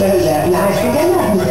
对对对拿出来 là.